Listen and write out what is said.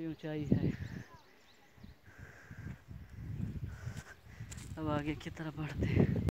भी ऊंचाई है। अब आगे की तरफ़ बढ़ते हैं।